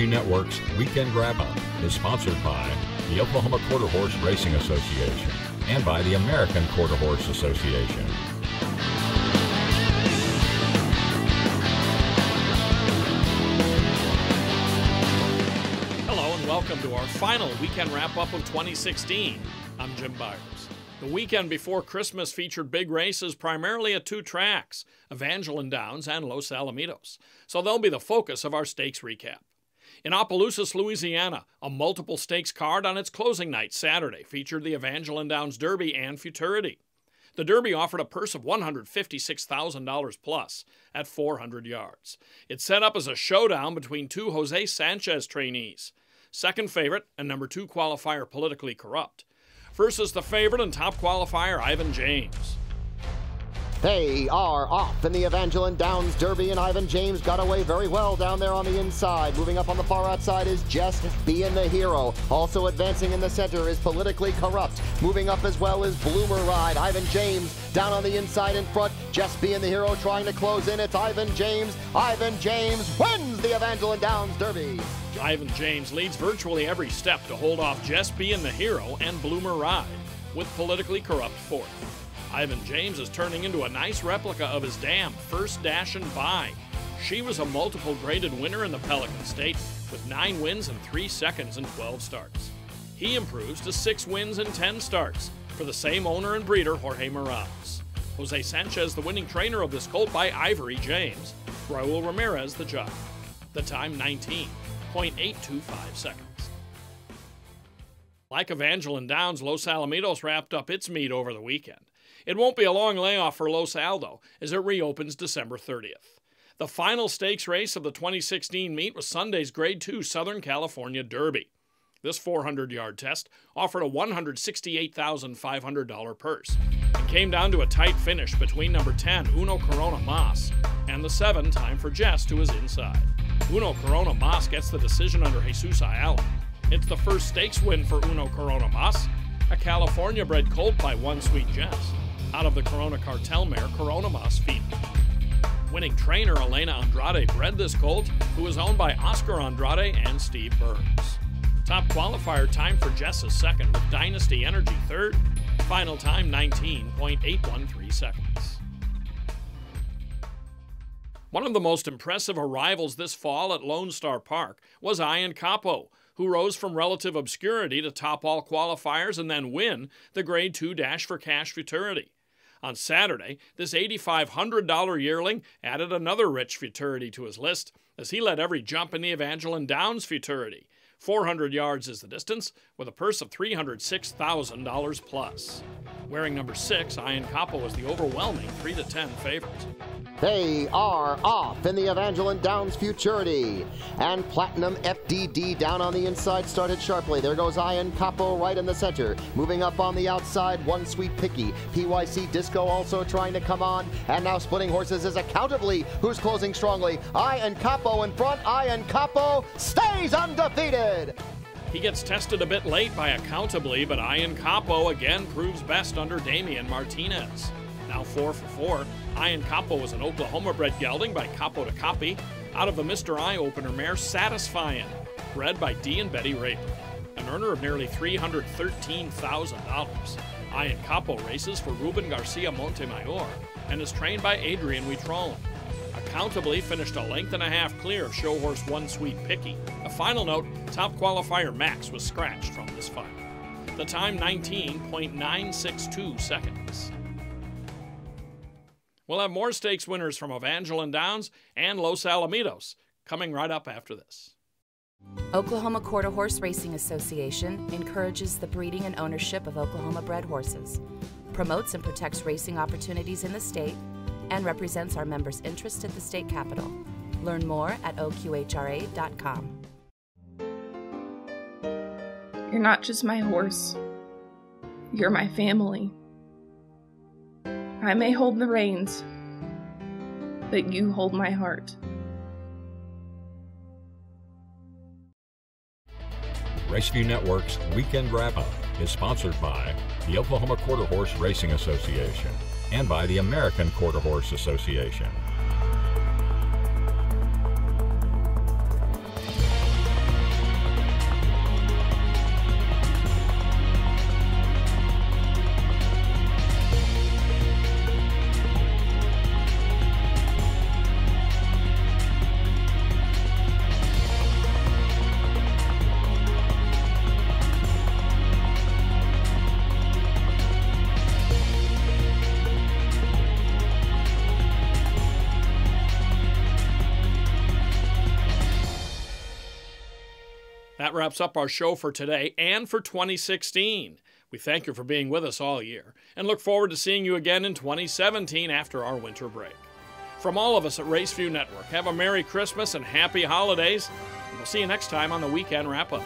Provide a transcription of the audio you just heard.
Raceview Network's Weekend Wrap Up is sponsored by the Oklahoma Quarter Horse Racing Association and by the American Quarter Horse Association. Hello and welcome to our final weekend wrap up of 2016. I'm Jim Byers. The weekend before Christmas featured big races primarily at two tracks, Evangeline Downs and Los Alamitos, so they'll be the focus of our stakes recap. In Opelousas, Louisiana, a multiple stakes card on its closing night Saturday featured the Evangeline Downs Derby and Futurity. The Derby offered a purse of $156,000 plus at 400 yards. It set up as a showdown between two Jose Sanchez trainees, second favorite and number two qualifier Politically Corrupt, versus the favorite and top qualifier Ivan James. They are off in the Evangeline Downs Derby, and Ivan James got away very well down there on the inside. Moving up on the far outside is Jess being the hero. Also advancing in the center is Politically Corrupt. Moving up as well is Bloomer Ride. Ivan James down on the inside in front. Jess being the hero trying to close in. It's Ivan James. Ivan James wins the Evangeline Downs Derby. Ivan James leads virtually every step to hold off Jess being the hero and Bloomer Ride, with Politically Corrupt fourth. Ivan James is turning into a nice replica of his dam, First Dash and Buy. She was a multiple graded winner in the Pelican State with 9 wins and 3 seconds in 12 starts. He improves to 6 wins and 10 starts for the same owner and breeder, Jorge Morales. Jose Sanchez, the winning trainer of this colt by Ivory James. Raul Ramirez, the jockey. The time 19.825 seconds. Like Evangeline Downs, Los Alamitos wrapped up its meet over the weekend. It won't be a long layoff for Los Al as it reopens December 30th. The final stakes race of the 2016 meet was Sunday's Grade 2 Southern California Derby. This 400 yard test offered a $168,500 purse and came down to a tight finish between number 10, Uno Corona Mas, and the 7, Time for Jess, who is inside. Uno Corona Mas gets the decision under Jesus Ayala. It's the first stakes win for Uno Corona Mas, a California bred colt by One Sweet Jess out of the Corona Cartel mare Corona Mas feed. Winning trainer Elena Andrade bred this colt, who is owned by Oscar Andrade and Steve Burns. Top qualifier time for Jess is second, with Dynasty Energy third. Final time 19.813 seconds. One of the most impressive arrivals this fall at Lone Star Park was Eye N Capo, who rose from relative obscurity to top all qualifiers and then win the Grade 2 Dash for Cash Futurity. On Saturday, this $8,500 yearling added another rich futurity to his list as he led every jump in the Evangeline Downs futurity. 400 yards is the distance, with a purse of $306,000 plus. Wearing number 6, Eye N Capo was the overwhelming 3 to 10 favorite. They are off in the Evangeline Downs Futurity. And Platinum FDD down on the inside started sharply. There goes Eye N Capo right in the center. Moving up on the outside, One Sweet Picky. PYC Disco also trying to come on. And now splitting horses is Accountably, who's closing strongly. Eye N Capo in front. Eye N Capo stays undefeated. He gets tested a bit late by Accountably, but Eye N Capo again proves best under Damian Martinez. Now 4 for 4, Eye N Capo was an Oklahoma bred gelding by Capo to Copy out of the Mr. Eye opener mare Satisfying, bred by D and Betty Raper, an earner of nearly $313,000. Eye N Capo races for Ruben Garcia Montemayor and is trained by Adrian Wheatrollen. Accountably finished a length and a half clear of show horse One Sweet Picky. A final note top qualifier Max was scratched from this final. The time 19.962 seconds. We'll have more stakes winners from Evangeline Downs and Los Alamitos coming right up after this. Oklahoma Quarter Horse Racing Association encourages the breeding and ownership of Oklahoma bred horses, promotes and protects racing opportunities in the state, and represents our members' interests at the state capitol. Learn more at oqhra.com. You're not just my horse, you're my family. I may hold the reins, but you hold my heart. Raceview Network's Weekend Wrap Up is sponsored by the Oklahoma Quarter Horse Racing Association and by the American Quarter Horse Association. That wraps up our show for today and for 2016. We thank you for being with us all year and look forward to seeing you again in 2017 after our winter break. From all of us at Raceview Network, have a Merry Christmas and Happy Holidays. And we'll see you next time on the Weekend Wrap Up.